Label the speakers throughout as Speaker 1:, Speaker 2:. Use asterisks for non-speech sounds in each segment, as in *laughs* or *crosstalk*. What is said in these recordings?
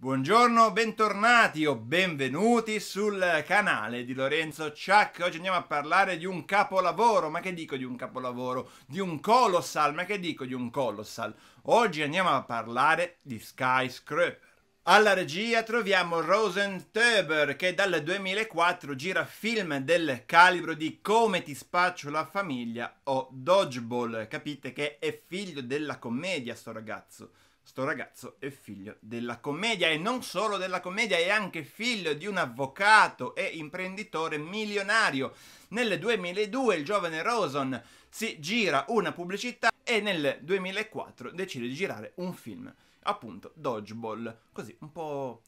Speaker 1: Buongiorno, bentornati o benvenuti sul canale di Lorenzo Chuck. Oggi andiamo a parlare di un capolavoro. Ma che dico di un capolavoro? Di un colossal. Ma che dico di un colossal? Oggi andiamo a parlare di Skyscraper. Alla regia troviamo Rosen Töber che dal 2004 gira film del calibro di Come ti spaccio la famiglia o Dodgeball. Capite che è figlio della commedia sto ragazzo. Sto ragazzo è figlio della commedia e non solo della commedia, è anche figlio di un avvocato e imprenditore milionario. Nel 2002 il giovane Rosen si gira una pubblicità e nel 2004 decide di girare un film, appunto Dodgeball, così un po'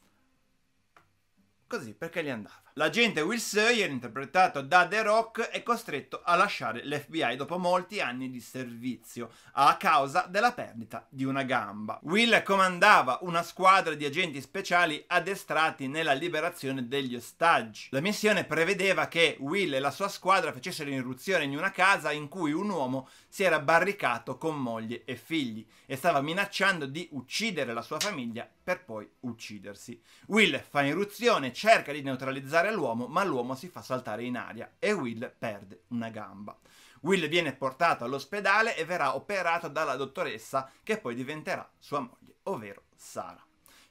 Speaker 1: così perché gli andava. L'agente Will Sawyer, interpretato da The Rock, è costretto a lasciare l'FBI dopo molti anni di servizio, a causa della perdita di una gamba. Will comandava una squadra di agenti speciali addestrati nella liberazione degli ostaggi. La missione prevedeva che Will e la sua squadra facessero irruzione in una casa in cui un uomo si era barricato con moglie e figli e stava minacciando di uccidere la sua famiglia per poi uccidersi. Will fa irruzione, cerca di neutralizzare saltare l'uomo, ma l'uomo si fa saltare in aria e Will perde una gamba. Will viene portato all'ospedale e verrà operato dalla dottoressa che poi diventerà sua moglie, ovvero Sara.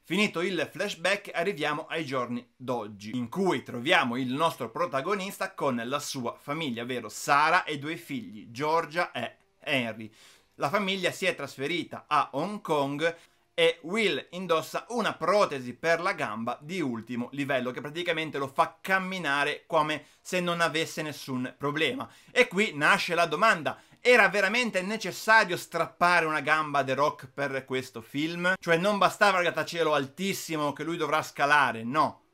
Speaker 1: Finito il flashback arriviamo ai giorni d'oggi, in cui troviamo il nostro protagonista con la sua famiglia, ovvero Sara e due figli, Georgia e Henry. La famiglia si è trasferita a Hong Kong e Will indossa una protesi per la gamba di ultimo livello che praticamente lo fa camminare come se non avesse nessun problema. E qui nasce la domanda, era veramente necessario strappare una gamba The Rock per questo film? Cioè non bastava il grattacielo altissimo che lui dovrà scalare, no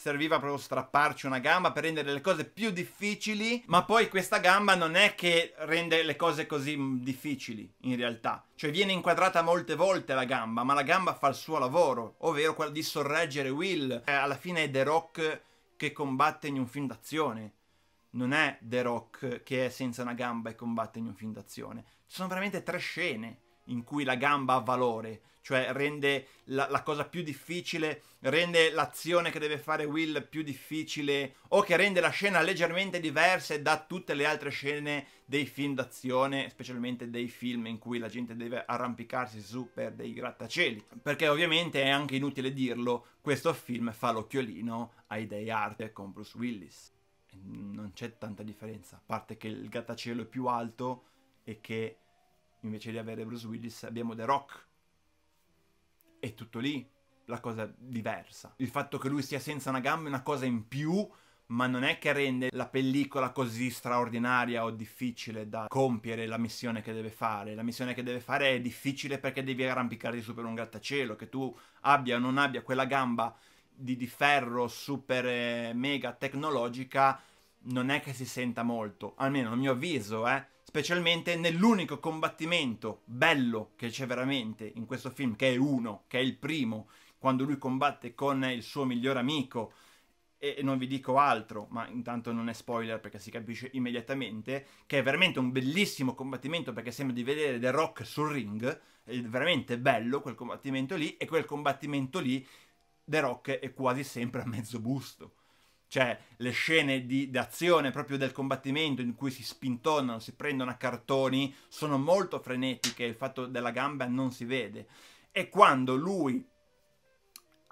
Speaker 1: serviva proprio strapparci una gamba per rendere le cose più difficili, ma poi questa gamba non è che rende le cose così difficili in realtà. Cioè viene inquadrata molte volte la gamba, ma la gamba fa il suo lavoro, ovvero quello di sorreggere Will. Eh, alla fine è The Rock che combatte in un film d'azione. Non è The Rock che è senza una gamba e combatte in un film d'azione. Ci sono veramente tre scene in cui la gamba ha valore, cioè rende la, la, cosa più difficile, rende l'azione che deve fare Will più difficile, o che rende la scena leggermente diversa da tutte le altre scene dei film d'azione, specialmente dei film in cui la gente deve arrampicarsi su per dei grattacieli. Perché ovviamente è anche inutile dirlo, questo film fa l'occhiolino ai Day Art con Bruce Willis. Non c'è tanta differenza, a parte che il grattacielo è più alto e che invece di avere Bruce Willis abbiamo The Rock. È tutto lì la cosa diversa. Il fatto che lui sia senza una gamba è una cosa in più, ma non è che rende la pellicola così straordinaria o difficile da compiere la missione che deve fare. La missione che deve fare è difficile perché devi arrampicarti su per un grattacielo, che tu abbia o non abbia quella gamba di, di ferro super eh, mega tecnologica, non è che si senta molto, almeno a mio avviso, eh specialmente nell'unico combattimento bello che c'è veramente in questo film, che è uno, che è il primo, quando lui combatte con il suo miglior amico, e non vi dico altro, ma intanto non è spoiler perché si capisce immediatamente, che è veramente un bellissimo combattimento perché sembra di vedere The Rock sul ring, è veramente bello quel combattimento lì, e quel combattimento lì The Rock è quasi sempre a mezzo busto cioè le scene di, d'azione proprio del combattimento in cui si spintonano, si prendono a cartoni, sono molto frenetiche, il fatto della gamba non si vede. E quando lui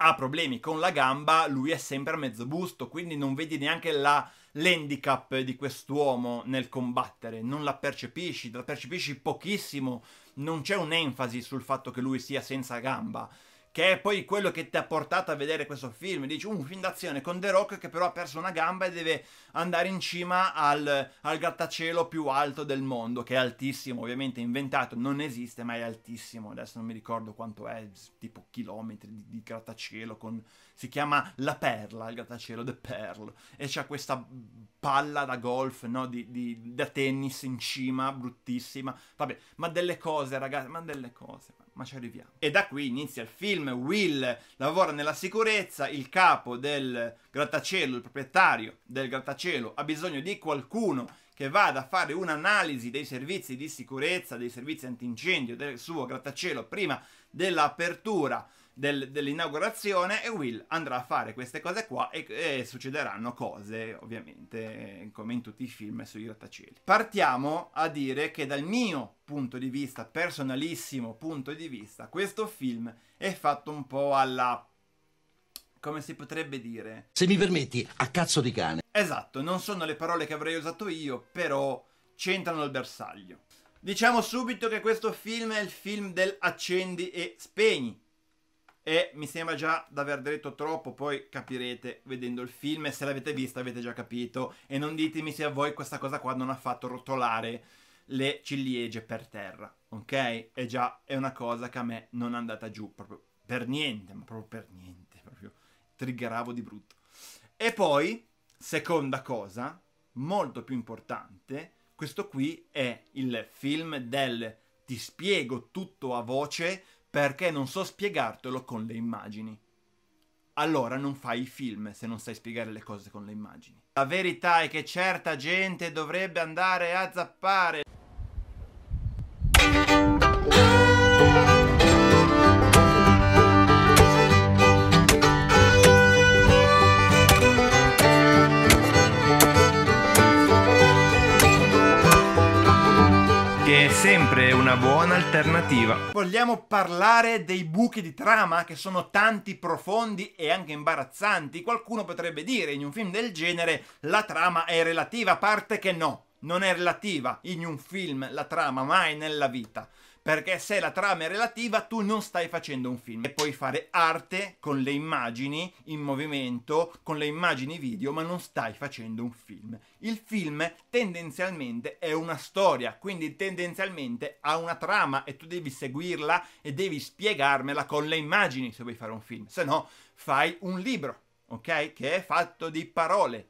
Speaker 1: ha problemi con la gamba, lui è sempre a mezzo busto, quindi non vedi neanche la, l'handicap di quest'uomo nel combattere, non la percepisci, la percepisci pochissimo, non c'è un'enfasi sul fatto che lui sia senza gamba che è poi quello che ti ha portato a vedere questo film. Dici, un film d'azione con The Rock che però ha perso una gamba e deve andare in cima al, al grattacielo più alto del mondo, che è altissimo, ovviamente inventato, non esiste, ma è altissimo. Adesso non mi ricordo quanto è, tipo chilometri di, di grattacielo. Con, si chiama La Perla, il grattacielo The Pearl, e c'ha questa palla da golf, no? Di, di, da tennis in cima, bruttissima. Vabbè, ma delle cose, ragazzi, ma delle cose, ma ci arriviamo. E da qui inizia il film, Will. Lavora nella sicurezza, il capo del grattacielo, il proprietario del grattacielo, ha bisogno di qualcuno che vada a fare un'analisi dei servizi di sicurezza, dei servizi antincendio del suo grattacielo prima dell'apertura del, dell'inaugurazione e Will andrà a fare queste cose qua e, e, succederanno cose, ovviamente, come in tutti i film sui grattacieli. Partiamo a dire che dal mio punto di vista, personalissimo punto di vista, questo film è fatto un po' alla come si potrebbe dire?
Speaker 2: Se mi permetti, a cazzo di cane.
Speaker 1: Esatto, non sono le parole che avrei usato io, però c'entrano il bersaglio. Diciamo subito che questo film è il film del accendi e spegni. E mi sembra già di aver detto troppo, poi capirete vedendo il film e se l'avete visto avete già capito. E non ditemi se a voi questa cosa qua non ha fatto rotolare le ciliegie per terra, ok? È già è una cosa che a me non è andata giù proprio per niente, ma proprio per niente, proprio triggeravo di brutto. E poi, seconda cosa, molto più importante, questo qui è il film del ti spiego tutto a voce perché non so spiegartelo con le immagini. Allora non fai i film se non sai spiegare le cose con le immagini. La verità è che certa gente dovrebbe andare a zappare. sempre una buona alternativa. Vogliamo parlare dei buchi di trama che sono tanti, profondi e anche imbarazzanti. Qualcuno potrebbe dire in un film del genere la trama è relativa, a parte che no, non è relativa in un film la trama mai nella vita perché se la trama è relativa tu non stai facendo un film e puoi fare arte con le immagini in movimento, con le immagini video, ma non stai facendo un film. Il film tendenzialmente è una storia, quindi tendenzialmente ha una trama e tu devi seguirla e devi spiegarmela con le immagini se vuoi fare un film, se no fai un libro, ok? Che è fatto di parole.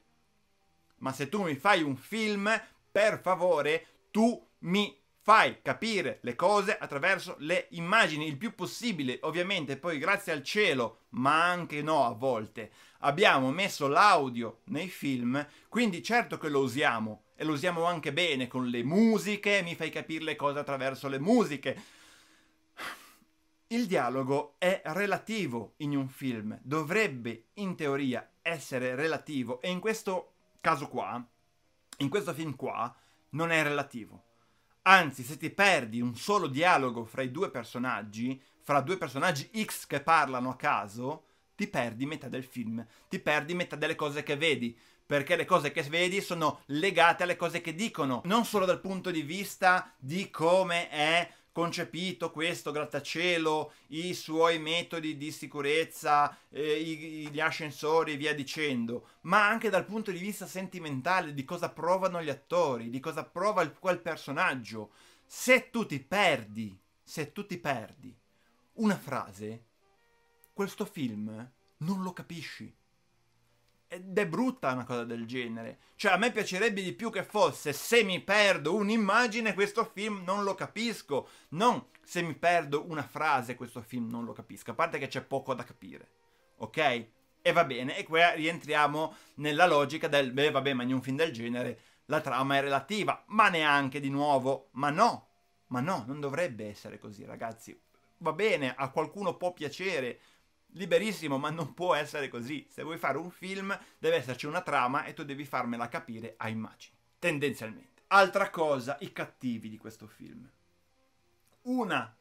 Speaker 1: Ma se tu mi fai un film, per favore, tu mi fai capire le cose attraverso le immagini il più possibile. Ovviamente poi grazie al cielo, ma anche no a volte, abbiamo messo l'audio nei film, quindi certo che lo usiamo e lo usiamo anche bene con le musiche, mi fai capire le cose attraverso le musiche. Il dialogo è relativo in un film, dovrebbe in teoria essere relativo e in questo caso qua, in questo film qua, non è relativo Anzi, se ti perdi un solo dialogo fra i due personaggi, fra due personaggi X che parlano a caso, ti perdi metà del film, ti perdi metà delle cose che vedi, perché le cose che vedi sono legate alle cose che dicono, non solo dal punto di vista di come è concepito questo grattacielo, i suoi metodi di sicurezza, eh, gli ascensori e via dicendo, ma anche dal punto di vista sentimentale di cosa provano gli attori, di cosa prova il, quel personaggio. Se tu ti perdi, se tu ti perdi una frase, questo film non lo capisci. Ed è brutta una cosa del genere. Cioè, a me piacerebbe di più che fosse se mi perdo un'immagine, questo film non lo capisco. Non se mi perdo una frase, questo film non lo capisco. A parte che c'è poco da capire. Ok? E va bene. E qui rientriamo nella logica del, beh, vabbè, ma in un film del genere la trama è relativa. Ma neanche di nuovo. Ma no. Ma no, non dovrebbe essere così, ragazzi. Va bene, a qualcuno può piacere liberissimo, ma non può essere così. Se vuoi fare un film, deve esserci una trama e tu devi farmela capire a immagini, tendenzialmente. Altra cosa, i cattivi di questo film. Una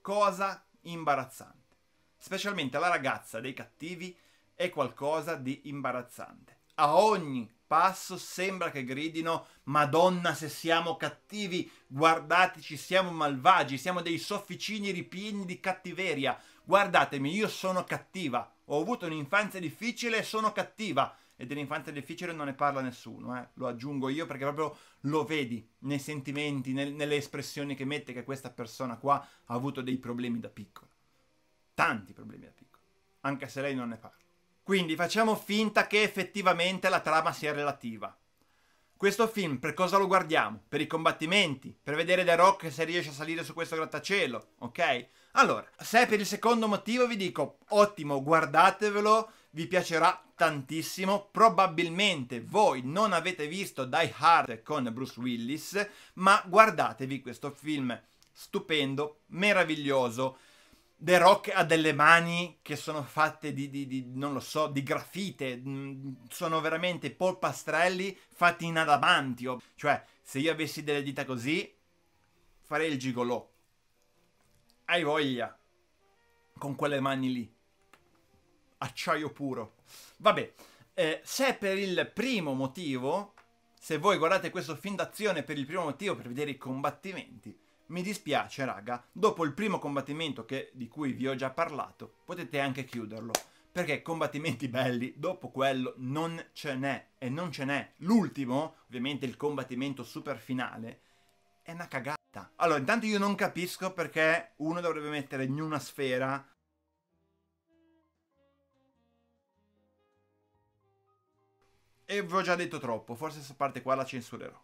Speaker 1: cosa imbarazzante. Specialmente la ragazza dei cattivi è qualcosa di imbarazzante. A ogni passo sembra che gridino Madonna se siamo cattivi, guardateci, siamo malvagi, siamo dei sofficini ripieni di cattiveria. Guardatemi, io sono cattiva, ho avuto un'infanzia difficile e sono cattiva. E dell'infanzia difficile non ne parla nessuno, eh? lo aggiungo io perché proprio lo vedi nei sentimenti, nel, nelle espressioni che mette che questa persona qua ha avuto dei problemi da piccola. Tanti problemi da piccola, anche se lei non ne parla. Quindi facciamo finta che effettivamente la trama sia relativa. Questo film per cosa lo guardiamo? Per i combattimenti, per vedere The Rock se riesce a salire su questo grattacielo, ok? Allora, se per il secondo motivo vi dico, ottimo, guardatevelo, vi piacerà tantissimo. Probabilmente voi non avete visto Die Hard con Bruce Willis, ma guardatevi questo film stupendo, meraviglioso The Rock ha delle mani che sono fatte di, di, di non lo so, di grafite, mm, sono veramente polpastrelli fatti in adamantio. Cioè, se io avessi delle dita così, farei il gigolò. Hai voglia. Con quelle mani lì. Acciaio puro. Vabbè, eh, se per il primo motivo, se voi guardate questo film d'azione per il primo motivo, per vedere i combattimenti, mi dispiace, raga, dopo il primo combattimento che, di cui vi ho già parlato, potete anche chiuderlo. Perché combattimenti belli, dopo quello non ce n'è. E non ce n'è. L'ultimo, ovviamente il combattimento super finale, è una cagata. Allora, intanto io non capisco perché uno dovrebbe mettere in una sfera E vi ho già detto troppo, forse questa parte qua la censurerò.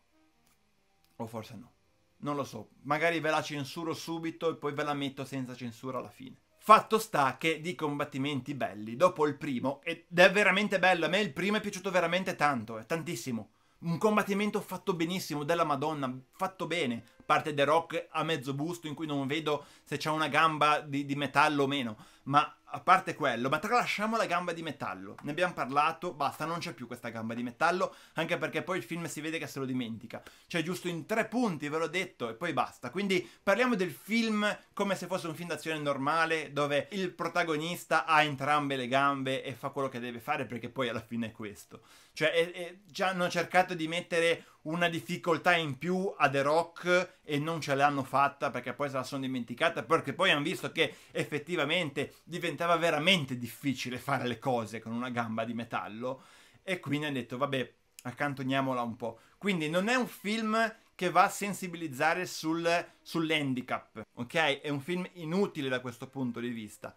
Speaker 1: O forse no. Non lo so, magari ve la censuro subito e poi ve la metto senza censura alla fine. Fatto sta che di combattimenti belli, dopo il primo, ed è veramente bello, a me il primo è piaciuto veramente tanto, eh, tantissimo. Un combattimento fatto benissimo, della Madonna, fatto bene. Parte The Rock a mezzo busto in cui non vedo se c'ha una gamba di, di metallo o meno. Ma a parte quello, ma tralasciamo la gamba di metallo. Ne abbiamo parlato, basta, non c'è più questa gamba di metallo, anche perché poi il film si vede che se lo dimentica. Cioè, giusto in tre punti, ve l'ho detto, e poi basta. Quindi parliamo del film come se fosse un film d'azione normale, dove il protagonista ha entrambe le gambe e fa quello che deve fare, perché poi alla fine è questo. Cioè, è, è, già hanno cercato di mettere una difficoltà in più a The Rock e non ce l'hanno fatta perché poi se la sono dimenticata, perché poi hanno visto che effettivamente diventava veramente difficile fare le cose con una gamba di metallo e quindi hanno detto vabbè, accantoniamola un po'. Quindi non è un film che va a sensibilizzare sul, sull'handicap, ok? È un film inutile da questo punto di vista.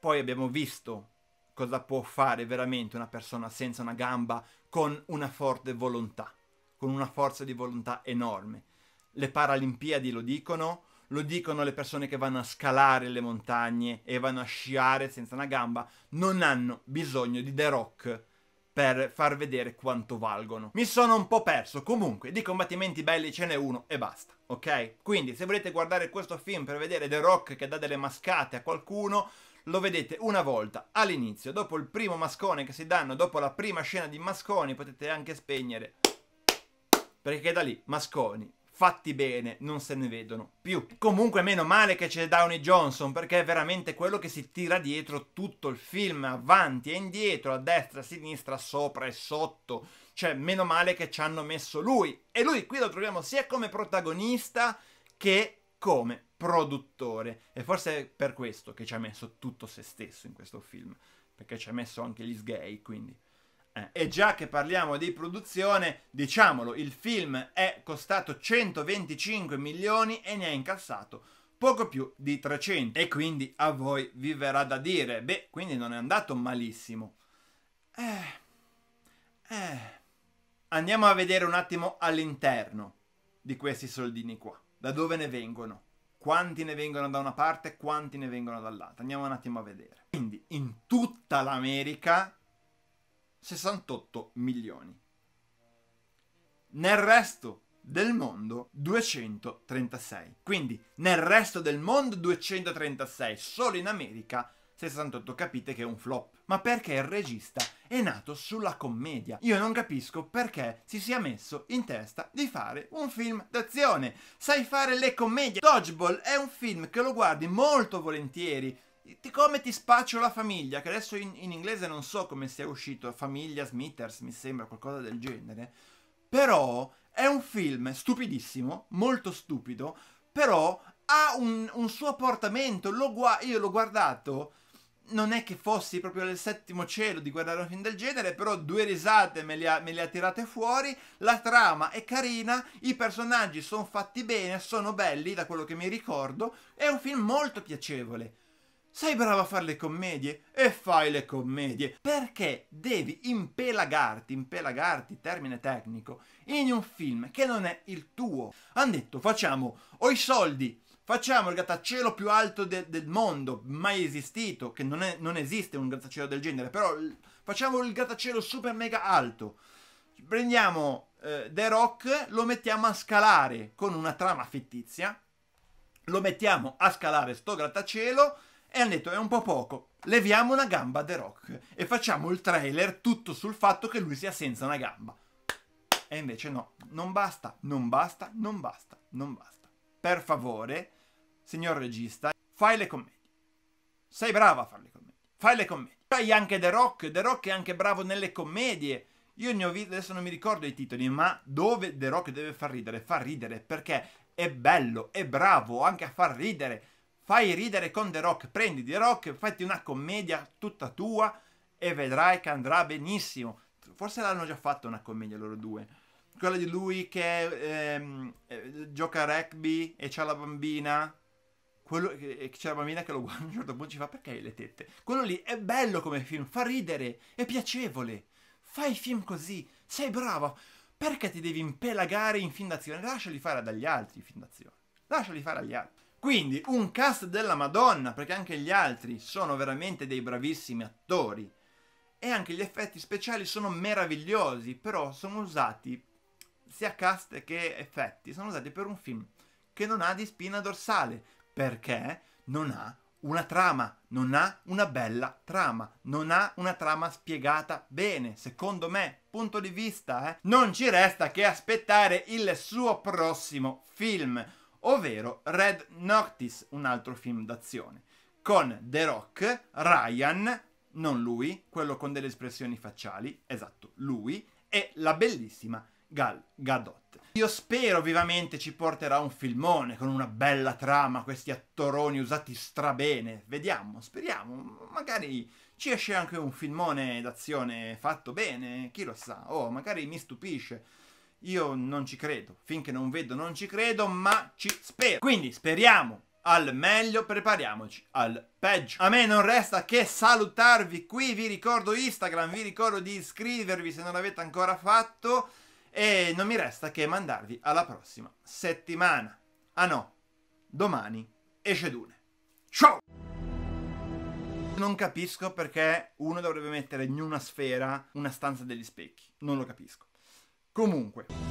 Speaker 1: Poi abbiamo visto cosa può fare veramente una persona senza una gamba con una forte volontà, con una forza di volontà enorme. Le Paralimpiadi lo dicono, lo dicono le persone che vanno a scalare le montagne e vanno a sciare senza una gamba, non hanno bisogno di The Rock per far vedere quanto valgono. Mi sono un po' perso, comunque di combattimenti belli ce n'è uno e basta, ok? Quindi se volete guardare questo film per vedere The Rock che dà delle mascate a qualcuno, lo vedete una volta all'inizio, dopo il primo mascone che si danno, dopo la prima scena di masconi, potete anche spegnere. Perché da lì, masconi, fatti bene, non se ne vedono più. Comunque meno male che c'è Downey Johnson, perché è veramente quello che si tira dietro tutto il film, avanti e indietro, a destra, a sinistra, sopra e sotto. Cioè, meno male che ci hanno messo lui. E lui qui lo troviamo sia come protagonista che come produttore. E forse è per questo che ci ha messo tutto se stesso in questo film. Perché ci ha messo anche gli sgay, quindi. Eh. E già che parliamo di produzione, diciamolo, il film è costato 125 milioni e ne ha incassato poco più di 300. E quindi a voi vi verrà da dire, beh, quindi non è andato malissimo. Eh. Eh. Andiamo a vedere un attimo all'interno di questi soldini qua da dove ne vengono, quanti ne vengono da una parte, quanti ne vengono dall'altra. Andiamo un attimo a vedere. Quindi in tutta l'America 68 milioni. Nel resto del mondo 236. Quindi nel resto del mondo 236, solo in America 68 capite che è un flop. Ma perché il regista è nato sulla commedia. Io non capisco perché si sia messo in testa di fare un film d'azione. Sai fare le commedie. Dodgeball è un film che lo guardi molto volentieri. Ti come ti spaccio la famiglia, che adesso in, in inglese non so come sia uscito, famiglia Smithers mi sembra qualcosa del genere. Però è un film stupidissimo, molto stupido, però ha un, un suo portamento. Lo gu- io l'ho guardato non è che fossi proprio nel settimo cielo di guardare un film del genere, però due risate me le ha, me le ha tirate fuori, la trama è carina, i personaggi sono fatti bene, sono belli da quello che mi ricordo, è un film molto piacevole. Sei bravo a fare le commedie? E fai le commedie. Perché devi impelagarti, impelagarti, termine tecnico, in un film che non è il tuo. Han detto, facciamo o i soldi Facciamo il grattacielo più alto de- del mondo, mai esistito, che non, è, non esiste un grattacielo del genere, però facciamo il grattacielo super mega alto. Prendiamo eh, The Rock, lo mettiamo a scalare con una trama fittizia, lo mettiamo a scalare sto grattacielo e hanno detto è un po' poco, leviamo una gamba a The Rock e facciamo il trailer tutto sul fatto che lui sia senza una gamba. E invece no, non basta, non basta, non basta, non basta. Per favore, signor regista, fai le commedie. Sei bravo a fare le commedie. Fai le commedie. Fai anche The Rock, The Rock è anche bravo nelle commedie. Io ne ho visto, adesso non mi ricordo i titoli, ma dove The Rock deve far ridere, fa ridere perché è bello, è bravo anche a far ridere. Fai ridere con The Rock, prendi The Rock, fatti una commedia tutta tua e vedrai che andrà benissimo. Forse l'hanno già fatto una commedia loro due. Quella di lui che ehm, eh, gioca a rugby e c'ha la bambina. Quello che c'è la bambina che lo guarda a *laughs* un certo punto ci fa perché hai le tette. Quello lì è bello come film, fa ridere, è piacevole. Fai film così, sei bravo. Perché ti devi impelagare in film d'azione? Lasciali fare dagli altri i film d'azione. Lasciali fare agli altri. Quindi un cast della Madonna, perché anche gli altri sono veramente dei bravissimi attori. E anche gli effetti speciali sono meravigliosi, però sono usati, sia cast che effetti, sono usati per un film che non ha di spina dorsale, perché non ha una trama, non ha una bella trama, non ha una trama spiegata bene, secondo me, punto di vista, eh. Non ci resta che aspettare il suo prossimo film, ovvero Red Noctis, un altro film d'azione, con The Rock, Ryan, non lui, quello con delle espressioni facciali, esatto, lui, e la bellissima Gal Gadot. Io spero vivamente ci porterà un filmone con una bella trama, questi attoroni usati strabene. Vediamo, speriamo, magari ci esce anche un filmone d'azione fatto bene, chi lo sa. Oh, magari mi stupisce. Io non ci credo, finché non vedo non ci credo, ma ci spero. Quindi speriamo al meglio, prepariamoci al peggio. A me non resta che salutarvi qui, vi ricordo Instagram, vi ricordo di iscrivervi se non l'avete ancora fatto e non mi resta che mandarvi alla prossima settimana. Ah no, domani esce Dune. Ciao! Non capisco perché uno dovrebbe mettere in una sfera una stanza degli specchi. Non lo capisco. Comunque.